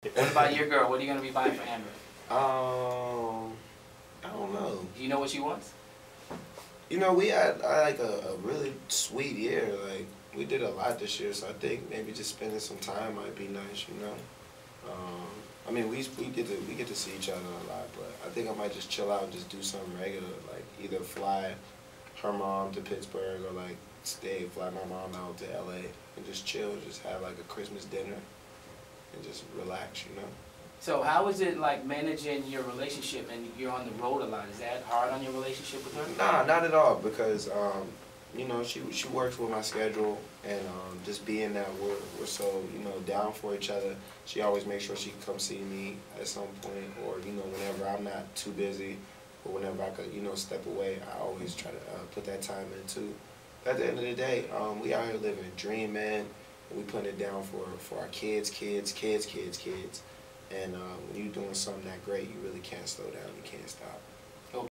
What about your girl? What are you gonna be buying for Amber? Um, I don't know. Do you know what she wants? You know, we had like a, a really sweet year. Like we did a lot this year, so I think maybe just spending some time might be nice. You know. Um, I mean, we we get to we get to see each other a lot, but I think I might just chill out and just do something regular, like either fly her mom to Pittsburgh or like stay, fly my mom out to LA and just chill, just have like a Christmas dinner and just relax, you know. So how is it like managing your relationship and you're on the road a lot? Is that hard on your relationship with her? Nah, not at all because um, you know she she works with my schedule and um, just being that we're we're so you know down for each other. She always makes sure she can come see me at some point or you know whenever I'm not too busy or whenever I could you know step away. I always try to uh, put that time in too. At the end of the day, um, we out here living a dream, man. And we putting it down for for our kids, kids, kids, kids, kids. And uh, when you're doing something that great, you really can't slow down. You can't stop.